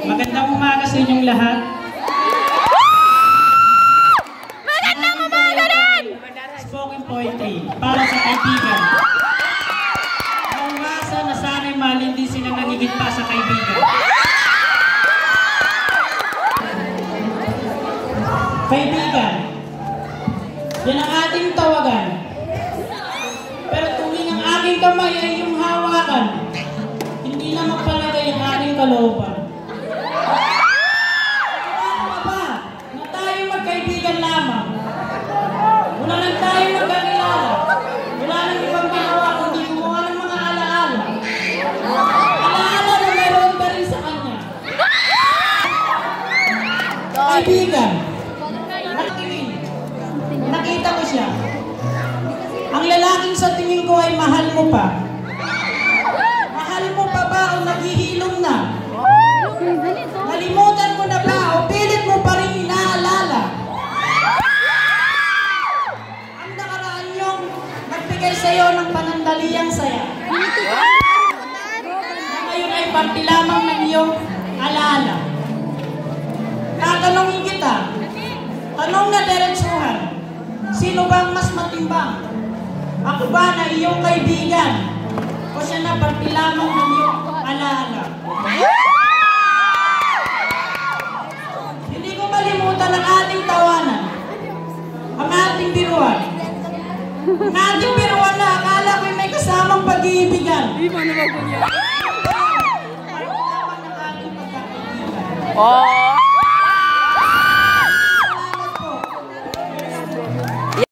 Magandang umaga sa inyong lahat. Magandang umaga din! Spoken poetry para sa kaibigan. Mawasa na sana'y malindi silang nangigit pa sa kaibigan. Kaibigan, yan ang ating tawagan. Pero tuwing ang aking kamay ay iyong hawakan, hindi na magpalagay ang aking kalooban. Kaibigan. Nakita ko siya. Ang lalaking sa tingin ko ay mahal mo pa. Mahal mo pa ba o naghihilom na? Nalimutan mo na ba o pilit mo pa rin inaalala? Ang nakaraan yung nagbigay sa'yo ng panandaliang saya. Na ngayon ay parte lamang ng iyong alaala. Tanong na diretsuhan, sino bang mas matimbang? Ako ba na iyong kaibigan? O siya na parte lamang ng iyong alaala? Hindi ko malimutan ang ating tawanan, ang ating biruan. Ang ating biruan na akala ko'y may kasamang pag-iibigan. Di ba naman pagkakaibigan. Oh!